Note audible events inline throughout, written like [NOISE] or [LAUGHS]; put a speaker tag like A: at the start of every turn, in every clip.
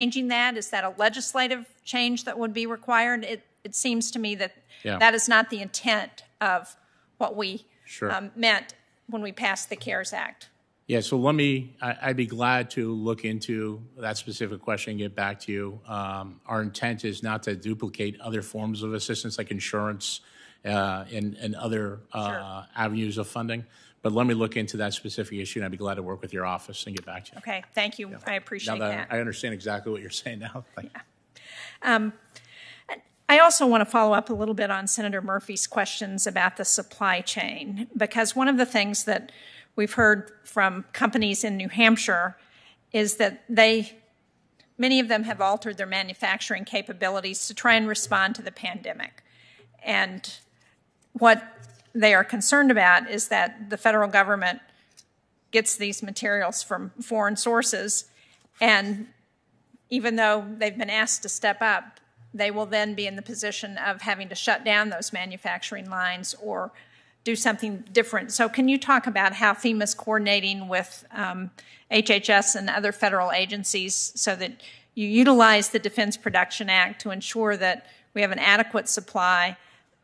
A: changing that? Is that a legislative change that would be required? It, it seems to me that
B: Yeah.
A: that is not the intent of what we
B: Sure.
A: um, meant when we passed the CARES Act.
B: Yeah, so let me, I, I'd be glad to look into that specific question and get back to you. Um, our intent is not to duplicate other forms of assistance like insurance uh, and, and other uh, avenues of funding. But let me look into that specific issue and I'd be glad to work with your office and get back to you.
A: Okay, thank you. I
B: Now
A: appreciate
B: that
A: that.
B: I understand exactly what you're saying now. [LAUGHS] Thank you.
A: Um, I also want to follow up a little bit on Senator Murphy's questions about the supply chain, because one of the things that we've heard from companies in New Hampshire is that they, many of them have altered their manufacturing capabilities to try and respond to the pandemic. And what they are concerned about is that the federal government gets these materials from foreign sources, and even though they've been asked to step up, they will then be in the position of having to shut down those manufacturing lines or do something different. So, can you talk about how FEMA is coordinating with um, HHS and other federal agencies so that you utilize the Defense Production Act to ensure that we have an adequate supply,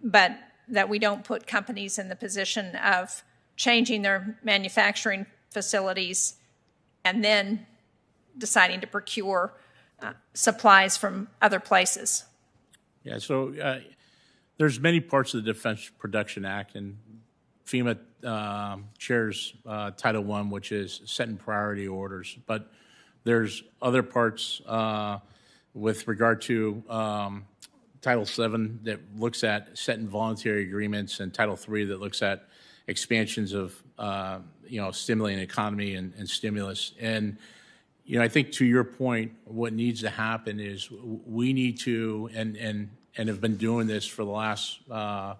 A: but that we don't put companies in the position of changing their manufacturing facilities and then deciding to procure uh, supplies from other places.
B: Yeah, so uh, there's many parts of the Defense Production Act, and FEMA um, chairs uh, Title I, which is setting priority orders. But there's other parts uh, with regard to um, Title VII that looks at setting voluntary agreements, and Title III that looks at expansions of uh, you know stimulating economy and, and stimulus. And you know, I think to your point, what needs to happen is we need to, and and and have been doing this for the last uh,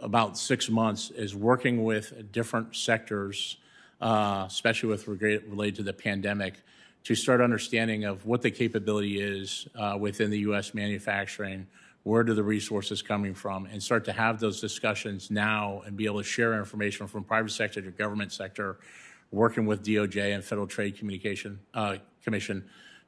B: about six months, is working with different sectors, uh, especially with related to the pandemic, to start understanding of what the capability is uh, within the U.S. manufacturing. Where do the resources coming from, and start to have those discussions now, and be able to share information from private sector to government sector working with DOJ and Federal Trade Communication uh, Commission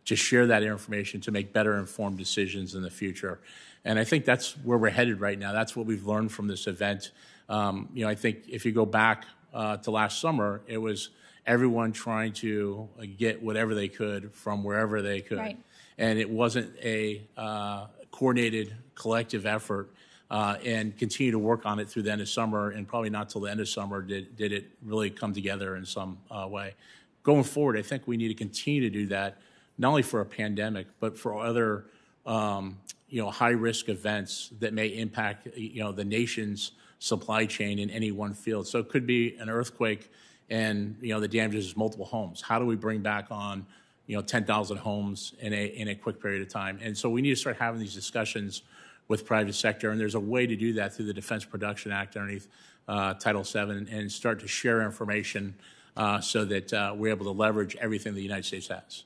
B: to share that information to make better informed decisions in the future. And I think that's where we're headed right now. That's what we've learned from this event. Um, you know, I think if you go back uh, to last summer, it was everyone trying to uh, get whatever they could from wherever they could.
A: Right.
B: And it wasn't a uh, coordinated collective effort uh, and continue to work on it through the end of summer, and probably not till the end of summer did, did it really come together in some uh, way. Going forward, I think we need to continue to do that, not only for a pandemic, but for other, um, you know, high-risk events that may impact, you know, the nation's supply chain in any one field. So it could be an earthquake, and you know, the damages is multiple homes. How do we bring back on, you know, 10,000 homes in a in a quick period of time? And so we need to start having these discussions with private sector, and there's a way to do that through the Defense Production Act underneath uh, Title VII, and start to share information uh, so that uh, we're able to leverage everything the United States has.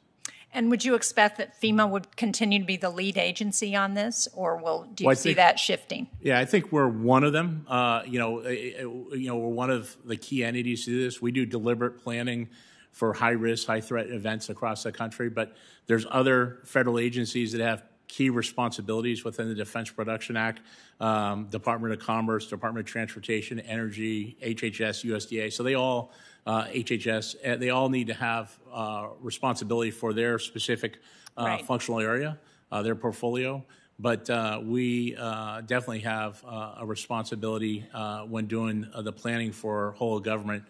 A: And would you expect that FEMA would continue to be the lead agency on this, or will do you
B: Well,
A: see
B: think-
A: that shifting?
B: Yeah, I think we're one of them. Uh, you know, you know, we're one of the key entities to do this. We do deliberate planning for high risk, high threat events across the country, but there's other federal agencies that have key responsibilities within the Defense Production Act, um, Department of Commerce, Department of Transportation, Energy, HHS, USDA. So they all, uh, HHS, uh, they all need to have uh, responsibility for their specific uh,
A: Right.
B: functional area, uh, their portfolio. But uh, we uh, definitely have uh, a responsibility uh, when doing uh, the planning for whole government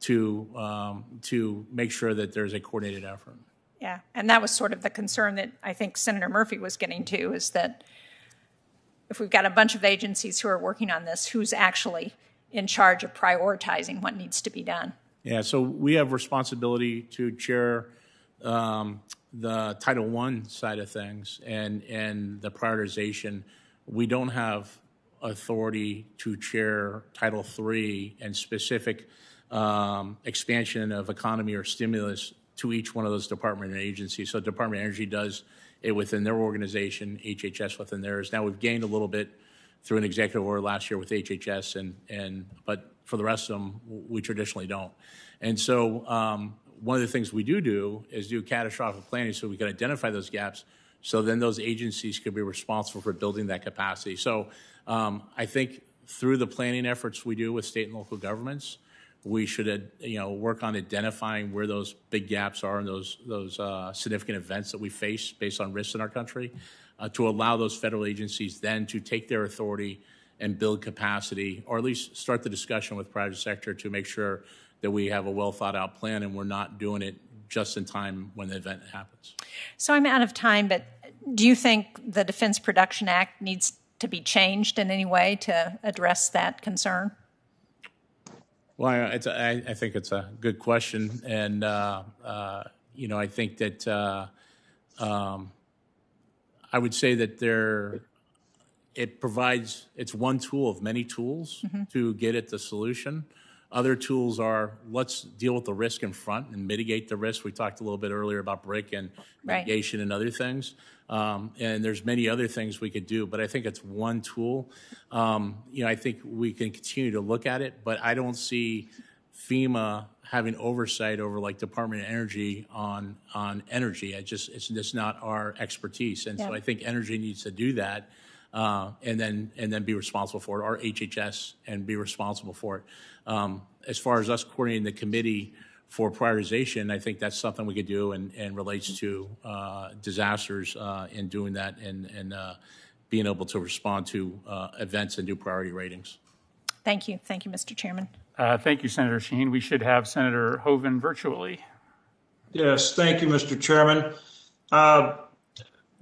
B: to um, to make sure that there's a coordinated effort.
A: Yeah, and that was sort of the concern that I think Senator Murphy was getting to, is that if we've got a bunch of agencies who are working on this, who's actually in charge of prioritizing what needs to be done?
B: Yeah, so we have responsibility to chair um, the Title I side of things and, and the prioritization. We don't have authority to chair Title III and specific um, expansion of economy or stimulus to each one of those department and agencies. So Department of Energy does it within their organization, HHS within theirs. Now we've gained a little bit through an executive order last year with HHS, and, and but for the rest of them, we traditionally don't. And so um, one of the things we do do is do catastrophic planning so we can identify those gaps. So then those agencies could be responsible for building that capacity. So um, I think through the planning efforts we do with state and local governments, we should, uh, you know, work on identifying where those big gaps are and those those uh, significant events that we face based on risks in our country, uh, to allow those federal agencies then to take their authority and build capacity, or at least start the discussion with private sector to make sure that we have a well thought out plan and we're not doing it just in time when the event happens.
A: So I'm out of time, but do you think the Defense Production Act needs to be changed in any way to address that concern?
B: Well, it's a, I, I think it's a good question, and uh, uh, you know, I think that uh, um, I would say that there, it provides it's one tool of many tools to get at the solution. Other tools are let's deal with the risk in front and mitigate the risk. We talked a little bit earlier about BRIC and
A: Right.
B: mitigation and other things. Um, and there's many other things we could do, but I think it's one tool. Um, you know, I think we can continue to look at it, but I don't see FEMA having oversight over like Department of Energy on on energy. I just it's just not our expertise, and so
A: Yeah.
B: I think energy needs to do that, uh, and then and then be responsible for it, or HHS and be responsible for it. Um, as far as us coordinating the committee for prioritization, I think that's something we could do and, and relates to uh, disasters uh, in doing that and, and uh, being able to respond to uh, events and do priority ratings.
A: Thank you. Thank you, Mr. Chairman.
C: Uh, Thank you, Senator Shaheen. We should have Senator Hoeven virtually.
D: Yes, thank you, Mr. Chairman. Uh,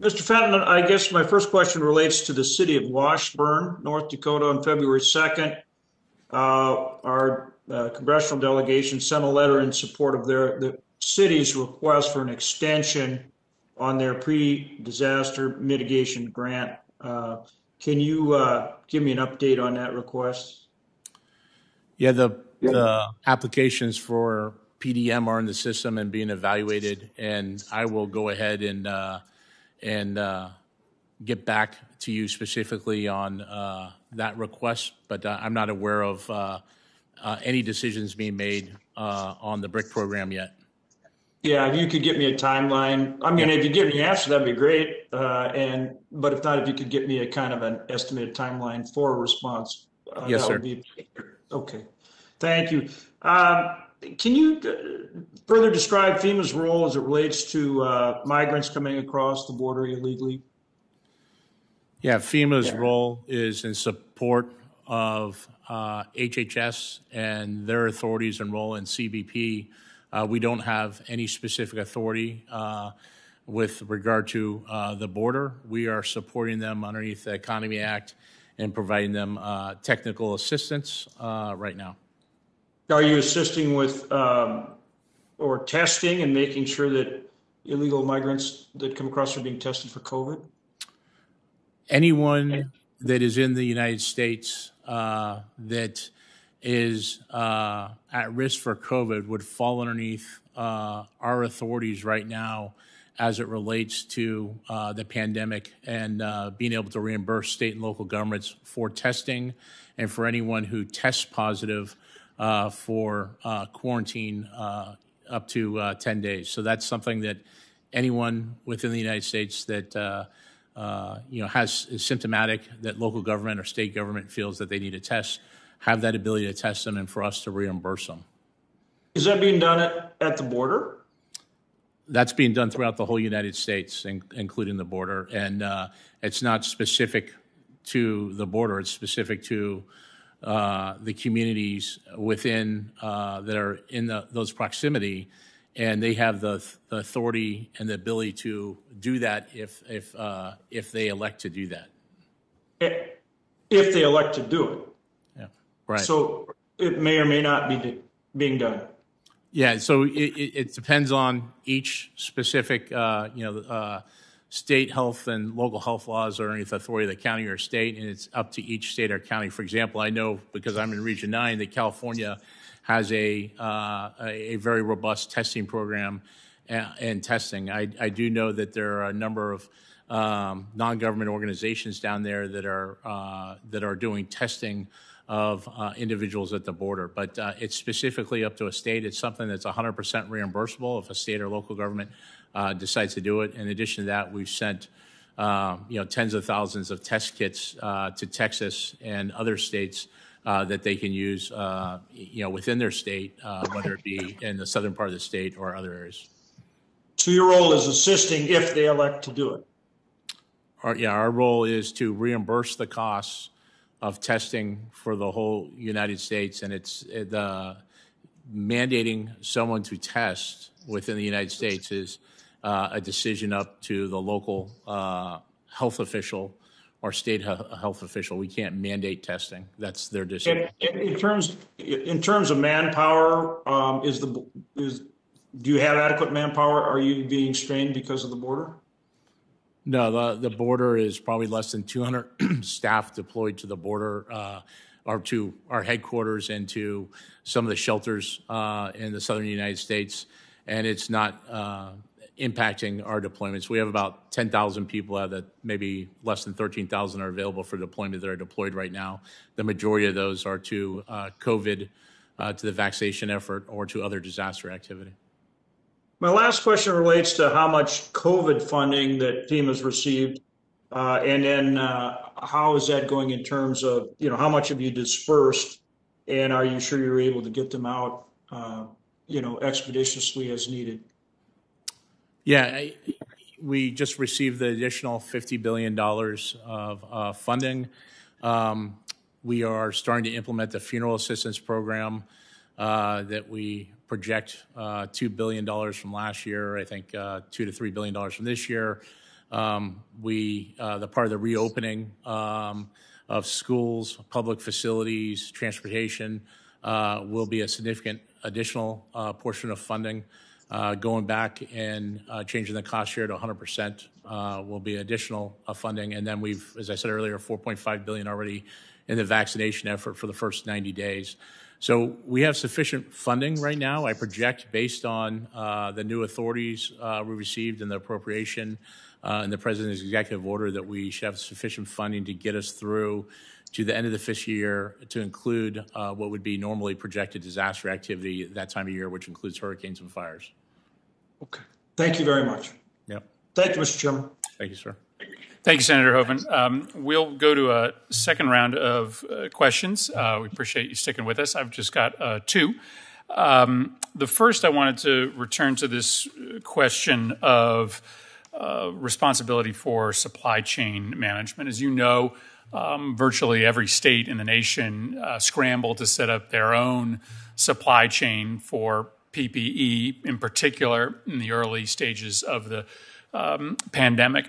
D: Mr. Fenton, I guess my first question relates to the city of Washburn, North Dakota, on February 2nd. Uh, Our uh, congressional delegation sent a letter in support of their, the city's request for an extension on their pre-disaster mitigation grant. Uh, Can you uh, give me an update on that request?
B: Yeah, the, the applications for PDM are in the system and being evaluated, and I will go ahead and, uh, and uh, get back to you specifically on uh, that request, but uh, I'm not aware of uh, uh, any decisions being made uh, on the BRIC program yet.
D: Yeah, if you could get me a timeline. I mean, if you give me an answer, that'd be great. Uh, and but if not, if you could get me a kind of an estimated timeline for a response, uh,
B: Yes,
D: that
B: sir.
D: would be okay. Thank you. Um, can you uh, further describe FEMA's role as it relates to uh, migrants coming across the border illegally?
B: Yeah, FEMA's role is in support of uh, HHS and their authorities and role in CBP. Uh, we don't have any specific authority uh, with regard to uh, the border. We are supporting them underneath the Economy Act and providing them uh, technical assistance uh, right now.
D: Are you assisting with um, or testing and making sure that illegal migrants that come across are being tested for COVID?
B: anyone that is in the United States uh, that is uh, at risk for COVID would fall underneath uh, our authorities right now as it relates to uh, the pandemic and uh, being able to reimburse state and local governments for testing and for anyone who tests positive uh, for uh, quarantine uh, up to uh, 10 days. So that's something that anyone within the United States that uh, uh, you know has is symptomatic that local government or state government feels that they need to test have that ability to test them and for us to reimburse them.
D: Is that being done at, at the border?
B: That's being done throughout the whole United States, in, including the border, and uh, it's not specific to the border. It's specific to uh, the communities within uh, that are in the, those proximity, and they have the, the authority and the ability to do that if if uh, if they elect to do that.
D: Eh, If they elect to do it.
B: Yeah, right.
D: So it may or may not be being done.
B: Yeah, so it, it, it depends on each specific, uh, you know, uh, state health and local health laws are underneath the authority of the county or state, and it's up to each state or county. For example, I know because I'm in Region 9 that California has a, uh, a, very robust testing program and, and testing. I, I do know that there are a number of um, non-government organizations down there that are uh, that are doing testing of uh, individuals at the border. But uh, it's specifically up to a state. It's something that's 100% reimbursable if a state or local government uh, decides to do it. In addition to that, we've sent uh, you know tens of thousands of test kits uh, to Texas and other states uh, that they can use uh, you know within their state, uh, whether it be in the southern part of the state or other areas.
D: So your role is assisting if they elect to do it.
B: Our, yeah, our role is to reimburse the costs of testing for the whole United States, and it's the mandating someone to test within the United States is uh, a decision up to the local uh, health official or state health official. We can't mandate testing. That's their decision.
D: In, in terms in terms of manpower, um, is the is do you have adequate manpower? Are you being strained because of the border?
B: No, the, the border is probably less than 200 [CLEARS THROAT] staff deployed to the border uh, or to our headquarters and to some of the shelters uh, in the southern United States. And it's not uh, impacting our deployments. We have about 10,000 people out that maybe less than 13,000 are available for deployment that are deployed right now. The majority of those are to uh, COVID, uh, to the vaccination effort, or to other disaster activity.
D: My last question relates to how much COVID funding that FEMA's received, uh, and then uh, how is that going in terms of, you know, how much have you dispersed, and are you sure you're able to get them out, uh, you know, expeditiously as needed?
B: Yeah, I, we just received the additional $50 billion of uh, funding. Um, we are starting to implement the funeral assistance program uh, that we project uh, $2 billion from last year, I think uh, 2 to $3 billion from this year. Um, we, uh, the part of the reopening um, of schools, public facilities, transportation uh, will be a significant additional uh, portion of funding. Uh, going back and changing the cost share to 100% will be additional funding. And then we've, as I said earlier, 4.5 billion already in the vaccination effort for the first 90 days. So we have sufficient funding right now. I project based on uh, the new authorities uh, we received in the appropriation uh, and the president's executive order that we should have sufficient funding to get us through to the end of the fiscal year to include uh, what would be normally projected disaster activity that time of year, which includes hurricanes and fires.
D: Okay. Thank you very much.
B: Yep.
D: Thank you, Mr. Chairman.
B: Thank you, sir.
C: Thank you, Senator Hoeven. Um, we'll go to a second round of uh, questions. Uh, we appreciate you sticking with us. I've just got uh, two. Um, the first, I wanted to return to this question of uh, responsibility for supply chain management. As you know, um, virtually every state in the nation uh, scrambled to set up their own supply chain for PPE, in particular in the early stages of the um, pandemic.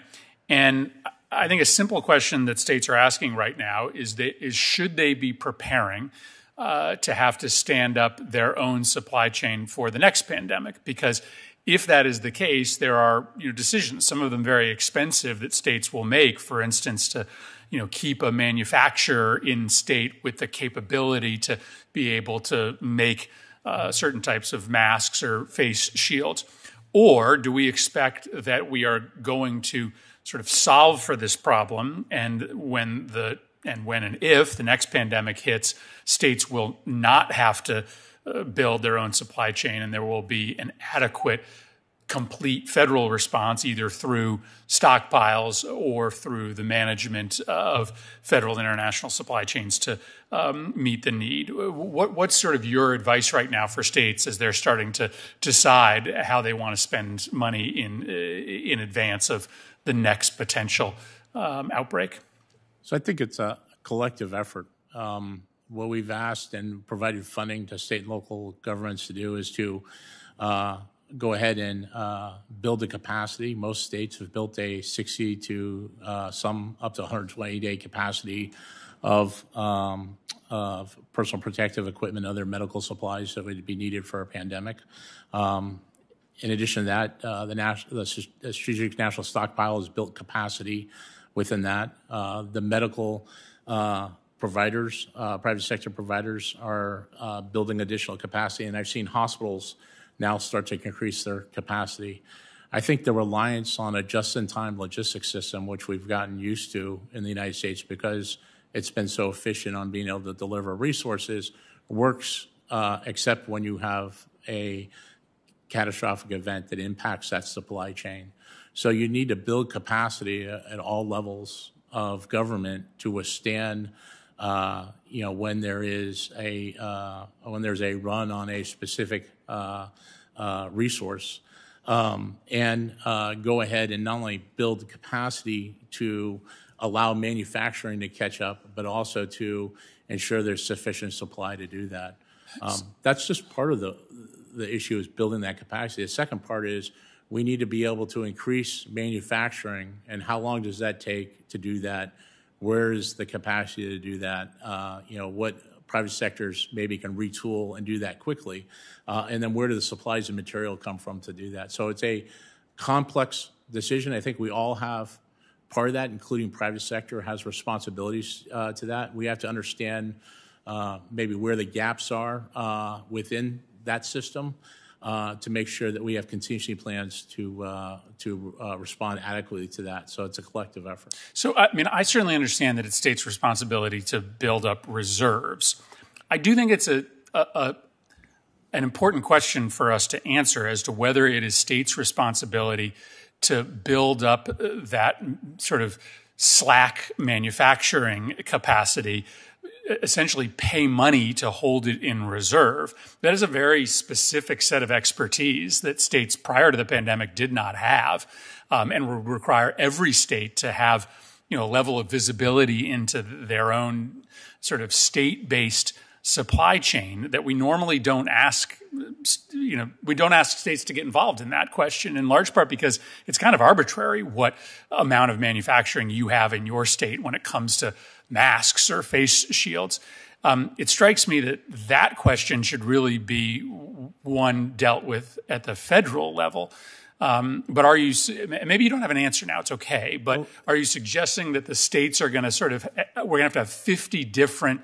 C: And I think a simple question that states are asking right now is, that, is should they be preparing uh, to have to stand up their own supply chain for the next pandemic? Because if that is the case, there are you know, decisions, some of them very expensive, that states will make. For instance, to you know keep a manufacturer in state with the capability to be able to make uh, certain types of masks or face shields, or do we expect that we are going to sort of solve for this problem. And when the and when and if the next pandemic hits, states will not have to uh, build their own supply chain, and there will be an adequate, complete federal response either through stockpiles or through the management of federal international supply chains to um, meet the need. What, what's sort of your advice right now for states as they're starting to decide how they want to spend money in uh, in advance of the next potential um, outbreak?
B: So I think it's a collective effort. Um, what we've asked and provided funding to state and local governments to do is to uh, go ahead and uh, build the capacity. Most states have built a 60 to uh, some up to 120 day capacity of, um, of personal protective equipment, other medical supplies that would be needed for a pandemic. Um, in addition to that, uh, the, national, the Strategic National Stockpile has built capacity within that. Uh, the medical uh, providers, uh, private sector providers, are building additional capacity, and I've seen hospitals now start to increase their capacity. I think the reliance on a just-in-time logistics system, which we've gotten used to in the United States, because it's been so efficient on being able to deliver resources works uh, except when you have a catastrophic event that impacts that supply chain. So you need to build capacity at all levels of government to withstand, uh, you know, when there is a uh, when there's a run on a specific uh, uh resource, um, and uh, go ahead and not only build capacity to allow manufacturing to catch up, but also to ensure there's sufficient supply to do that. Um, that's just part of the the issue is building that capacity. The second part is we need to be able to increase manufacturing, and how long does that take to do that? Where is the capacity to do that? Uh, you know, what private sectors maybe can retool and do that quickly, uh, and then where do the supplies and material come from to do that? So it's a complex decision. I think we all have part of that, including private sector, has responsibilities uh, to that. We have to understand uh, maybe where the gaps are uh, within that system uh, to make sure that we have contingency plans to uh, to uh, respond adequately to that. So it's a collective effort.
C: So I mean, I certainly understand that it's states' responsibility to build up reserves. I do think it's a, a, a an important question for us to answer as to whether it is states' responsibility to build up that sort of slack manufacturing capacity essentially pay money to hold it in reserve. That is a very specific set of expertise that states prior to the pandemic did not have, um, and would require every state to have you know a level of visibility into their own sort of state-based supply chain that we normally don't ask you know we don't ask states to get involved in that question in large part because it's kind of arbitrary what amount of manufacturing you have in your state when it comes to masks or face shields. Um, it strikes me that that question should really be one dealt with at the federal level. Um, but are you, maybe you don't have an answer now, it's okay, but are you suggesting that the states are going to sort of, we're going to have to have 50 different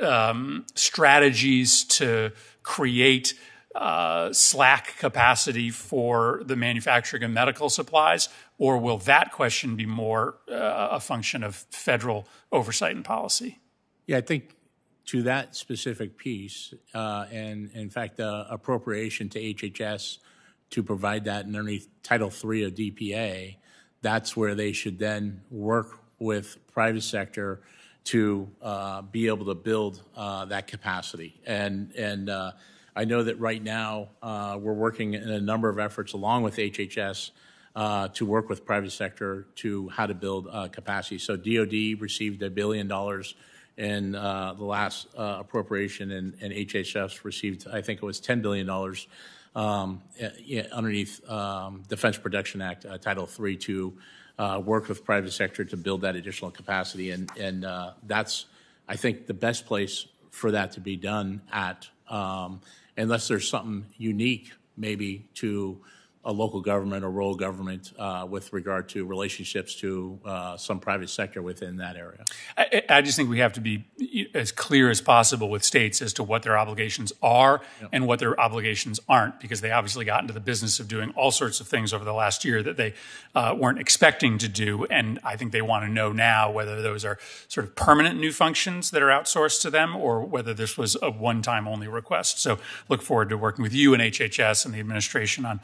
C: um, strategies to create uh, slack capacity for the manufacturing of medical supplies, or will that question be more uh, a function of federal oversight and policy?
B: Yeah, I think to that specific piece, uh, and in fact, the appropriation to HHS to provide that underneath Title III of DPA, that's where they should then work with private sector to uh, be able to build uh, that capacity. And and uh, I know that right now uh, we're working in a number of efforts along with HHS uh, to work with private sector to how to build uh, capacity. So DoD received a billion dollars in uh, the last uh, appropriation, and, and, HHS received, I think it was $10 billion um, underneath um, Defense Production Act, uh, Title III, to work with private sector to build that additional capacity. And, and that's, I think, the best place for that to be done at, um, unless there's something unique maybe to a local government or rural government uh, with regard to relationships to uh, some private sector within that area.
C: I, I, just think we have to be as clear as possible with states as to what their obligations are yep. and what their obligations aren't, because they obviously got into the business of doing all sorts of things over the last year that they uh, weren't expecting to do. And I think they want to know now whether those are sort of permanent new functions that are outsourced to them or whether this was a one time only request. So look forward to working with you and HHS and the administration on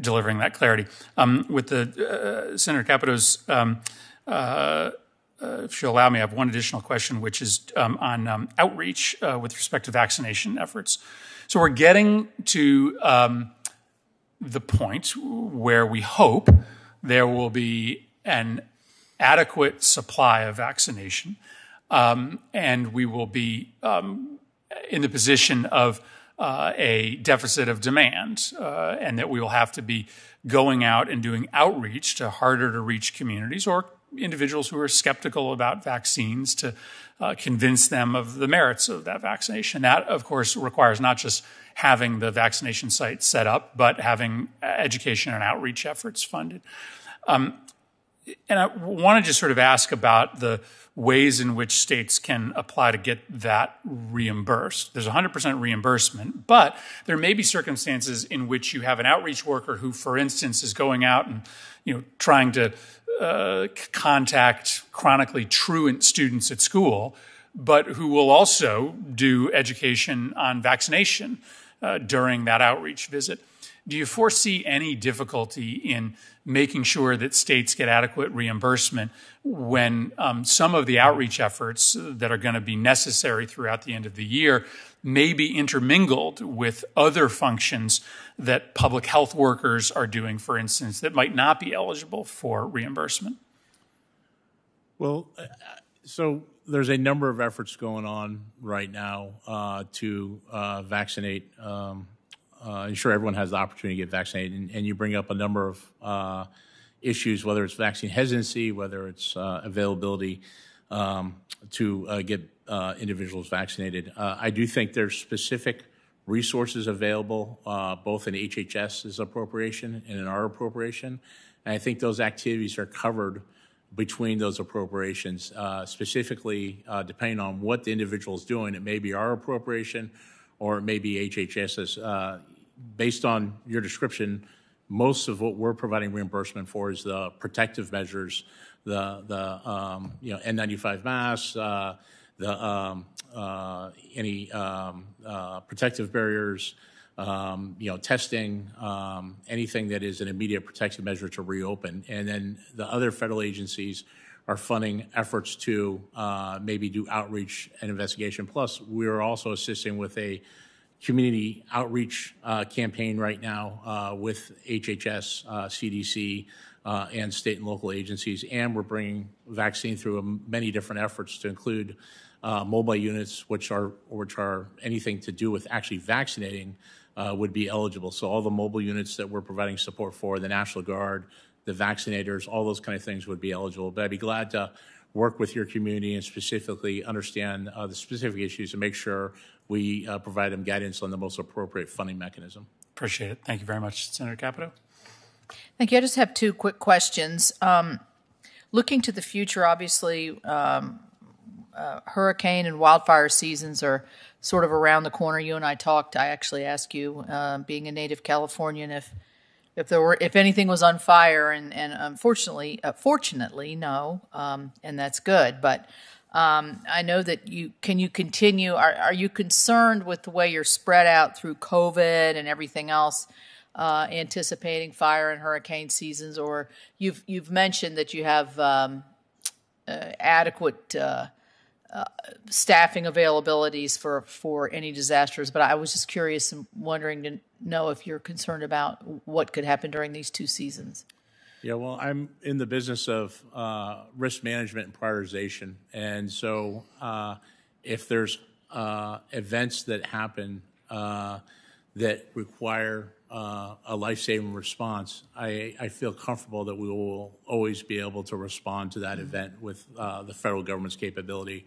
C: delivering that clarity. Um, with the uh, Senator Capito's, um, uh, uh, if she'll allow me, I have one additional question, which is um, on um, outreach uh, with respect to vaccination efforts. So we're getting to um, the point where we hope there will be an adequate supply of vaccination, um, and we will be in the position of uh, a deficit of demand, uh, and that we will have to be going out and doing outreach to harder to reach communities or individuals who are skeptical about vaccines to uh, convince them of the merits of that vaccination. That, of course, requires not just having the vaccination site set up, but having education and outreach efforts funded. Um, and I want to just sort of ask about the ways in which states can apply to get that reimbursed. There's 100% reimbursement, but there may be circumstances in which you have an outreach worker who, for instance, is going out and you know trying to uh, contact chronically truant students at school, but who will also do education on vaccination uh, during that outreach visit. Do you foresee any difficulty in making sure that states get adequate reimbursement when um, some of the outreach efforts that are going to be necessary throughout the end of the year may be intermingled with other functions that public health workers are doing, for instance, that might not be eligible for reimbursement?
B: Well, uh, so there's a number of efforts going on right now uh, to uh, vaccinate um, uh, ensure everyone has the opportunity to get vaccinated. And, and you bring up a number of uh, issues, whether it's vaccine hesitancy, whether it's uh, availability um, to uh, get uh, individuals vaccinated. Uh, I do think there's specific resources available, both in HHS's appropriation and in our appropriation. And I think those activities are covered between those appropriations, specifically depending on what the individual is doing. It may be our appropriation or maybe HHS's. Uh, based on your description, most of what we're providing reimbursement for is the protective measures, the the um, you know N95 masks, uh, the um, uh, any um, uh, protective barriers, um, you know testing, um, anything that is an immediate protective measure to reopen, and then the other federal agencies are funding efforts to uh, maybe do outreach and investigation. Plus, we are also assisting with a community outreach uh, campaign right now uh, with HHS, uh, CDC, uh, and state and local agencies. And we're bringing vaccine through many different efforts to include uh, mobile units, which are which are anything to do with actually vaccinating. would be eligible. So all the mobile units that we're providing support for, the National Guard, the vaccinators, all those kind of things would be eligible. But I'd be glad to work with your community and specifically understand uh, the specific issues and make sure we uh, provide them guidance on the most appropriate funding mechanism.
C: Appreciate it. Thank you very much, Senator Capito.
E: Thank you. I just have two quick questions. Um, looking to the future, obviously, um, uh, hurricane and wildfire seasons are sort of around the corner. You and I talked. I actually asked you, uh, being a native Californian, if if there were if anything was on fire and and unfortunately uh, fortunately no um, and that's good but um, I know that you can you continue are, are you concerned with the way you're spread out through COVID and everything else uh, anticipating fire and hurricane seasons or you've you've mentioned that you have um, uh, adequate uh, uh, staffing availabilities for for any disasters. But I was just curious and wondering know if you're concerned about what could happen during these two seasons.
B: Yeah, well, I'm in the business of uh, risk management and prioritization, and so uh, if there's uh, events that happen uh, that require uh, a life-saving response, I, I, feel comfortable that we will always be able to respond to that event with uh, the federal government's capability.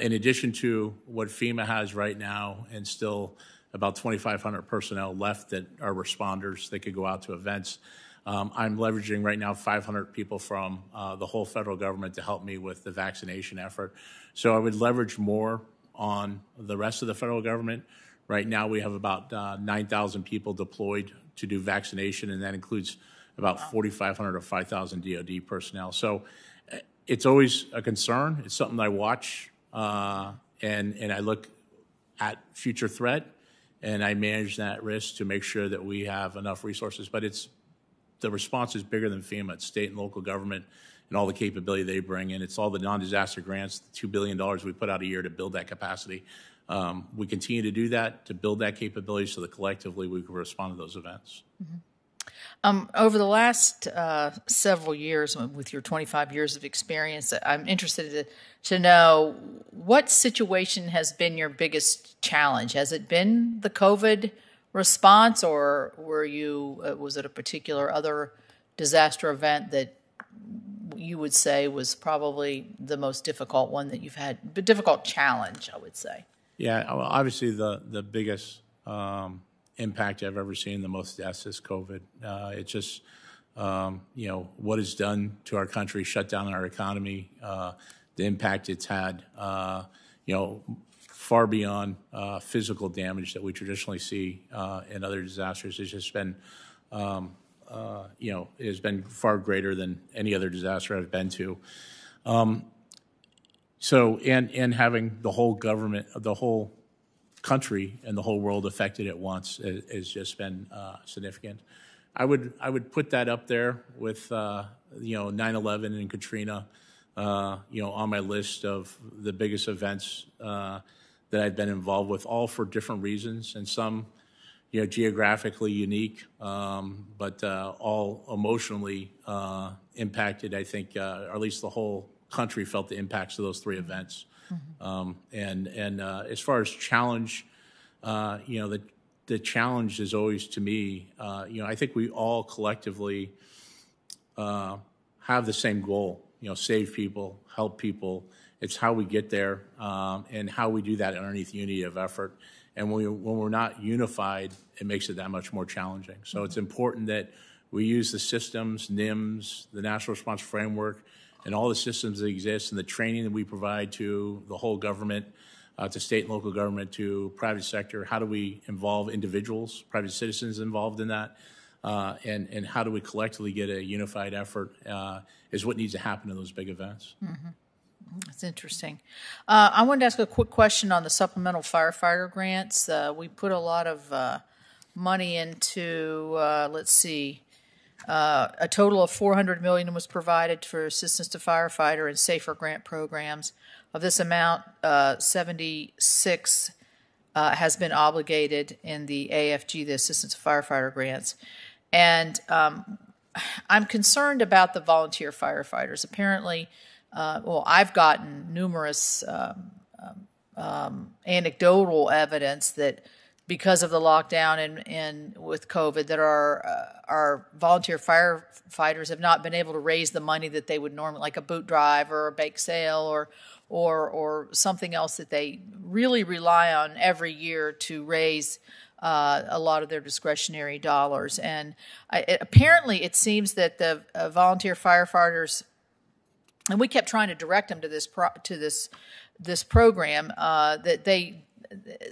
B: In addition to what FEMA has right now, and still about 2,500 personnel left that are responders They could go out to events. Um, I'm leveraging right now 500 people from uh, the whole federal government to help me with the vaccination effort. So I would leverage more on the rest of the federal government. Right now, we have about uh, 9,000 people deployed to do vaccination, and that includes about 4,500 or 5,000 DoD personnel. So uh, it's always a concern. It's something I watch, uh, and and I look at future threat, and I manage that risk to make sure that we have enough resources. But it's the response is bigger than FEMA. It's state and local government and all the capability they bring in. It's all the non-disaster grants, the two billion dollars we put out a year to build that capacity. Um, we continue to do that to build that capability so that collectively we can respond to those events.
E: Mm-hmm. Um, over the last uh, several years, with your 25 years of experience, I'm interested to, to know what situation has been your biggest challenge. Has it been the COVID response, or were you uh, was it a particular other disaster event that you would say was probably the most difficult one that you've had, the difficult challenge, I would say.
B: Yeah, obviously the the biggest um, impact I've ever seen, the most deaths is COVID. Uh, it's just um, you know what it's done to our country, shut down our economy, uh, the impact it's had. Uh, you know, far beyond uh, physical damage that we traditionally see uh, in other disasters. It's just been um, uh, you know, it has been far greater than any other disaster I've been to. Um, so, and, and having the whole government, the whole country and the whole world affected at once has, just been uh, significant. I would, I would put that up there with, uh, you know, 9/11 and Katrina, uh, you know, on my list of the biggest events uh, that I've been involved with, all for different reasons, and some, you know, geographically unique, um, but uh, all emotionally uh, impacted. I think, or at least the whole country felt the impacts of those three events. Um, and and uh, as far as challenge, uh, you know, the the challenge is always to me, uh, you know, I think we all collectively uh, have the same goal, you know, save people, help people. It's how we get there um, and how we do that underneath unity of effort. And when, we, when we're not unified, it makes it that much more challenging. So it's important that we use the systems, NIMS, the National Response Framework, and all the systems that exist and the training that we provide to the whole government, uh, to state and local government, to private sector. How do we involve individuals, private citizens involved in that? Uh, and, and how do we collectively get a unified effort uh, is what needs to happen in those big events.
E: That's interesting. Uh, I wanted to ask a quick question on the supplemental firefighter grants. Uh, we put a lot of uh, money into, uh, let's see, uh, a total of 400 million was provided for assistance to firefighter and SAFER grant programs. Of this amount, uh, 76 uh, has been obligated in the AFG, the assistance to firefighter grants. And um, I'm concerned about the volunteer firefighters. Apparently, uh, well, I've gotten numerous um, um, um, anecdotal evidence that because of the lockdown and, and with COVID, that our uh, our volunteer firefighters have not been able to raise the money that they would normally, like a boot drive or a bake sale or or or something else that they really rely on every year to raise uh, a lot of their discretionary dollars. And I, it, apparently, it seems that the uh, volunteer firefighters, and we kept trying to direct them to this pro, to this this program, uh, that they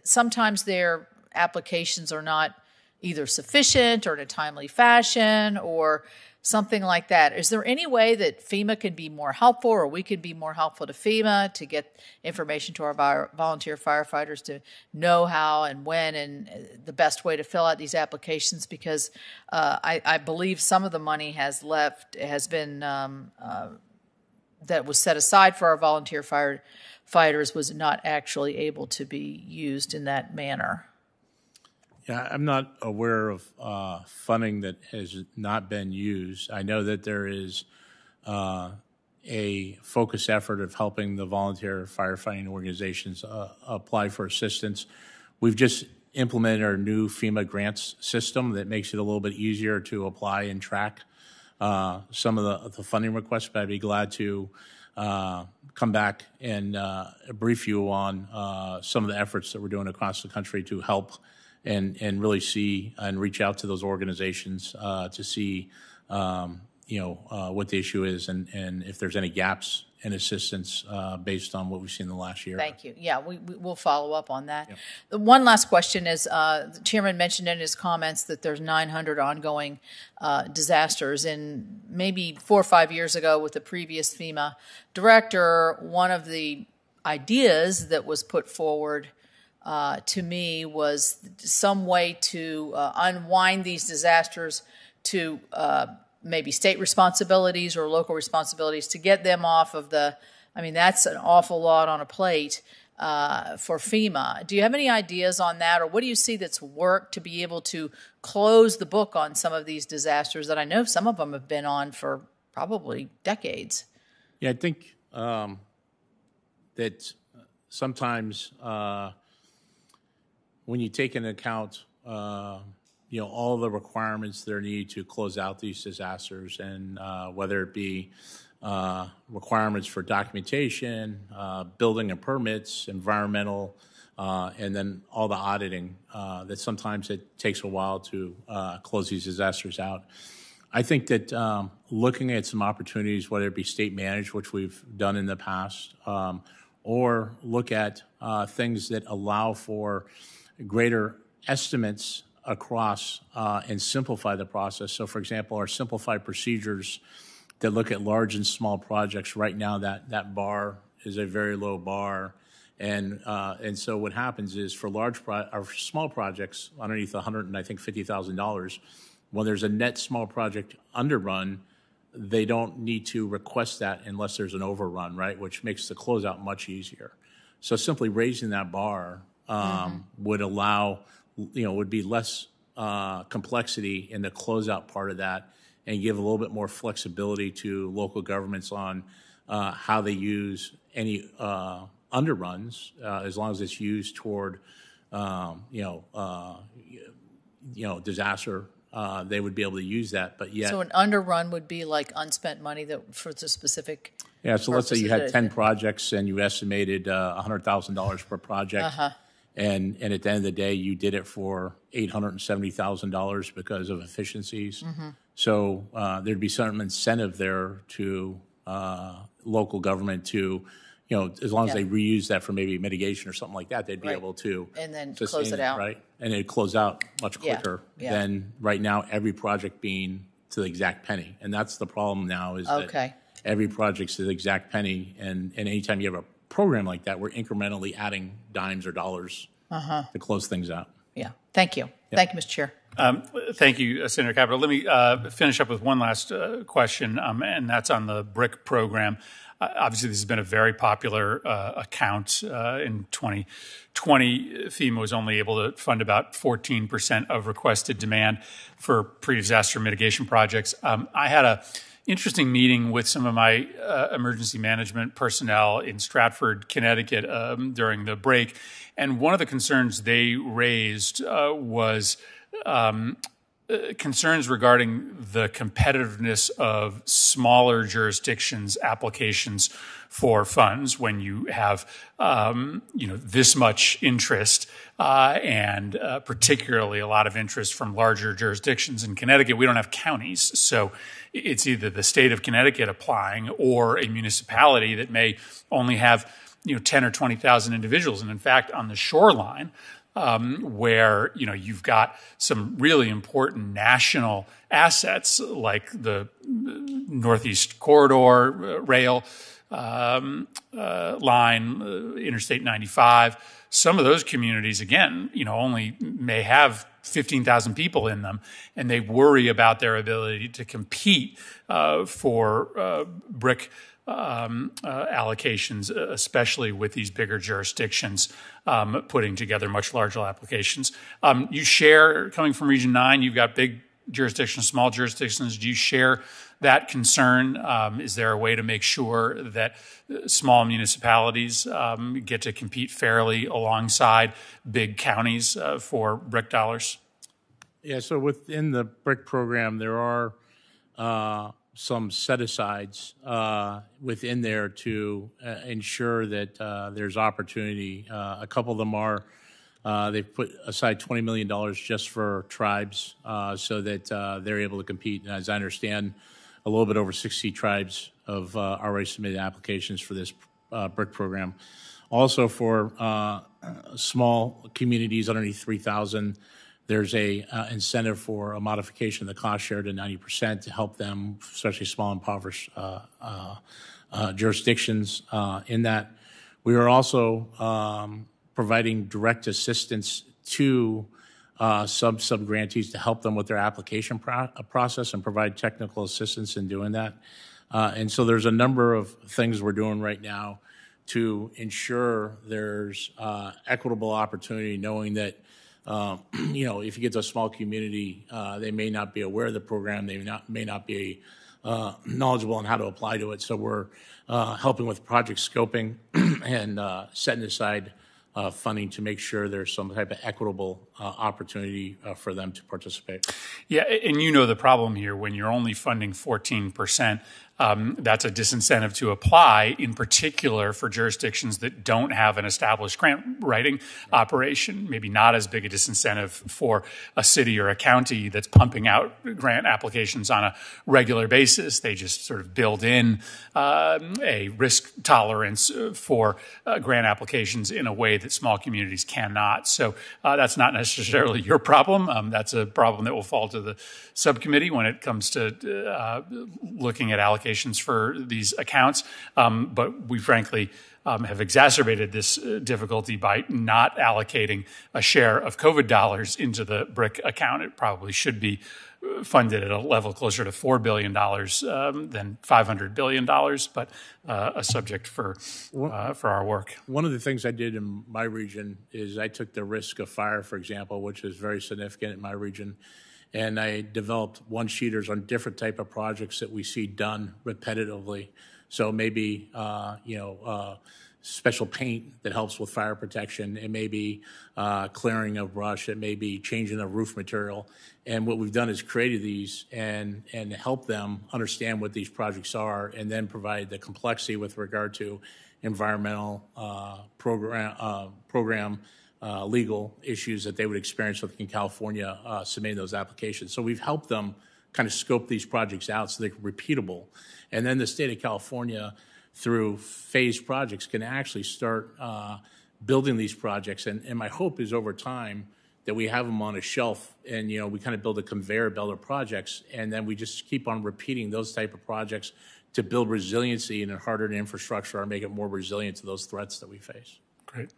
E: sometimes their applications are not either sufficient or in a timely fashion or something like that. Is there any way that FEMA can be more helpful or we can be more helpful to FEMA to get information to our volunteer firefighters to know how and when and uh, the best way to fill out these applications? Because uh, I, I, believe some of the money has left, has been, um, uh, that was set aside for our volunteer firefighters was not actually able to be used in that manner.
B: I'm not aware of uh, funding that has not been used. I know that there is uh, a focus effort of helping the volunteer firefighting organizations uh, apply for assistance. We've just implemented our new FEMA grants system that makes it a little bit easier to apply and track uh, some of the, the, funding requests, but I'd be glad to uh, come back and uh, brief you on some of the efforts that we're doing across the country to help and and really see and reach out to those organizations uh, to see um, you know uh, what the issue is and and if there's any gaps in assistance uh, based on what we've seen in the last year.
E: Thank you. Yeah, we, we will follow up on that. The one last question is: uh, the chairman mentioned in his comments that there's 900 ongoing uh, disasters, and maybe four or five years ago, with the previous FEMA director, one of the ideas that was put forward uh, to me was some way to uh, unwind these disasters to uh, maybe state responsibilities or local responsibilities to get them off of the. I mean, that's an awful lot on a plate uh, for FEMA. Do you have any ideas on that, or what do you see that's worked to be able to close the book on some of these disasters that I know some of them have been on for probably decades?
B: Yeah, I think um, that sometimes uh, when you take into account, uh, you know, all the requirements that are needed to close out these disasters, and uh, whether it be uh, requirements for documentation, uh, building and permits, environmental, uh, and then all the auditing, uh, that sometimes it takes a while to close these disasters out. I think that um, looking at some opportunities, whether it be state managed, which we've done in the past, um, or look at things that allow for greater estimates across uh, and simplify the process. So, for example, our simplified procedures that look at large and small projects, right now that, that bar is a very low bar. And, uh, and so what happens is for large, pro- or small projects underneath 100 and I think $50,000, when there's a net small project underrun, they don't need to request that unless there's an overrun, right? Which makes the closeout much easier. So simply raising that bar um, would allow, you know, would be less uh, complexity in the closeout part of that and give a little bit more flexibility to local governments on uh, how they use any uh, underruns, uh, as long as it's used toward, um, you know, uh, you know, disaster. Uh, they would be able to use that, but yet,
E: So an underrun would be like unspent money that for the specific.
B: yeah. So let's say you had ten projects and you estimated uh, hundred thousand dollars per project,
E: Uh-huh.
B: And and at the end of the day, you did it for eight hundred and seventy thousand dollars because of efficiencies.
E: Mm-hmm.
B: So uh, there'd be some incentive there to uh, local government to, you know, as long as
E: Yeah.
B: they reuse that for maybe mitigation or something like that, they'd be
E: Right.
B: able to
E: And then
B: sustain
E: close it out.
B: right? And it'd close out much
E: Yeah,
B: quicker
E: yeah.
B: than right now. Every project being to the exact penny, and that's the problem now. Is that
E: Okay.
B: every project's to the exact penny, and, and anytime you have a program like that, we're incrementally adding dimes or dollars
E: Uh-huh.
B: to close things out.
E: Yeah. Thank you. Thank you, Mr. Chair.
C: Um, Thank you, uh, Senator Capito. Let me uh, finish up with one last uh, question, um, and that's on the BRIC program. Uh, Obviously, this has been a very popular uh, account. Uh, In 2020, FEMA was only able to fund about 14% of requested demand for pre-disaster mitigation projects. Um, I had a interesting meeting with some of my uh, emergency management personnel in Stratford, Connecticut um, during the break. And one of the concerns they raised uh, was um, uh, concerns regarding the competitiveness of smaller jurisdictions' applications for funds when you have um, you know this much interest uh, and uh, particularly a lot of interest from larger jurisdictions in Connecticut. We don't have counties, so it's either the state of Connecticut applying or a municipality that may only have you know 10 or 20,000 individuals. And in fact, on the shoreline, um, where you know you've got some really important national assets like the Northeast Corridor uh, rail um, uh, line, uh, Interstate 95. Some of those communities, again, you know, only may have 15,000 people in them, and they worry about their ability to compete uh, for uh, BRIC um, uh, allocations, especially with these bigger jurisdictions um, putting together much larger applications. Um, you share, coming from Region 9, you've got big jurisdictions, small jurisdictions. Do you share that concern? Um, is there a way to make sure that uh, small municipalities um, get to compete fairly alongside big counties uh, for BRIC dollars?
B: Yeah, so within the BRIC program, there are uh, some set asides uh, within there to uh, ensure that uh, there's opportunity. Uh, a couple of them are uh, they've put aside $20 million just for tribes uh, so that they're able to compete. And as I understand, a little bit over 60 tribes have already submitted applications for this BRIC program. Also, for small communities underneath 3,000, there's a uh, incentive for a modification of the cost share to 90% to help them, especially small and impoverished uh, uh, uh, jurisdictions. Uh, in that, we are also um, providing direct assistance to uh, sub sub grantees to help them with their application pro- uh, process and provide technical assistance in doing that. Uh, and so there's a number of things we're doing right now to ensure there's uh, equitable opportunity, knowing that um, [CLEARS THROAT] you know if you get to a small community, uh, they may not be aware of the program, they may not may not be uh, [CLEARS THROAT] knowledgeable on how to apply to it. So we're uh, helping with project scoping [CLEARS THROAT] and uh, setting aside uh, funding to make sure there's some type of equitable uh, opportunity uh, for them to participate.
C: Yeah, and you know the problem here when you're only funding 14%. Um, that's a disincentive to apply, in particular for jurisdictions that don't have an established grant writing operation. Maybe not as big a disincentive for a city or a county that's pumping out grant applications on a regular basis. They just sort of build in um, a risk tolerance uh, for uh, grant applications in a way that small communities cannot. So uh, that's not necessarily [LAUGHS] your problem. Um, that's a problem that will fall to the subcommittee when it comes to uh, looking at allocations for these accounts. Um, but we frankly um, have exacerbated this uh, difficulty by not allocating a share of COVID dollars into the BRIC account. It probably should be uh, funded at a level closer to $4 billion um, than $500 billion, but uh, a subject for, uh, for our work.
B: One of the things I did in my region is I took the risk of fire, for example, which is very significant in my region, and I developed one sheeters on different type of projects that we see done repetitively. So maybe uh, you know uh, special paint that helps with fire protection. It may be uh, clearing of brush. It may be changing the roof material. And what we've done is created these and and help them understand what these projects are, and then provide the complexity with regard to environmental uh, program uh, program. Uh, legal issues that they would experience with in California uh, submitting those applications. So we've helped them kind of scope these projects out so they're repeatable. And then the state of California, through phased projects, can actually start uh, building these projects. And, and my hope is over time that we have them on a shelf and, you know, we kind of build a conveyor belt of projects and then we just keep on repeating those type of projects to build resiliency in a harder infrastructure or make it more resilient to those threats that we face.
C: Great.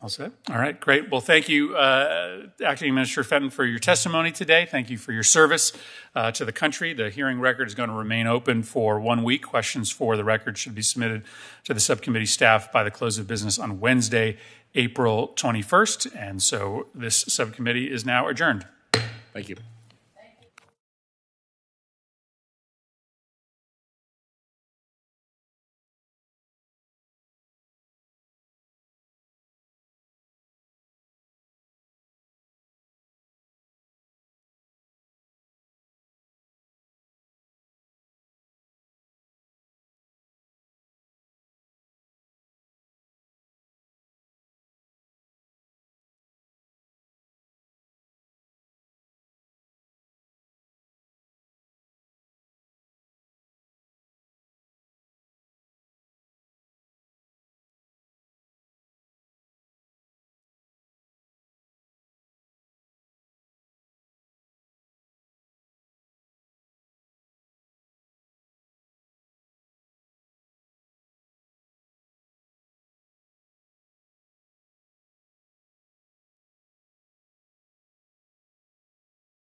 C: All set. All right, great. Well, thank you, uh, Acting Minister Fenton, for your testimony today. Thank you for your service uh, to the country. The hearing record is going to remain open for one week. Questions for the record should be submitted to the subcommittee staff by the close of business on Wednesday, April 21st. And so this subcommittee is now adjourned.
B: Thank you.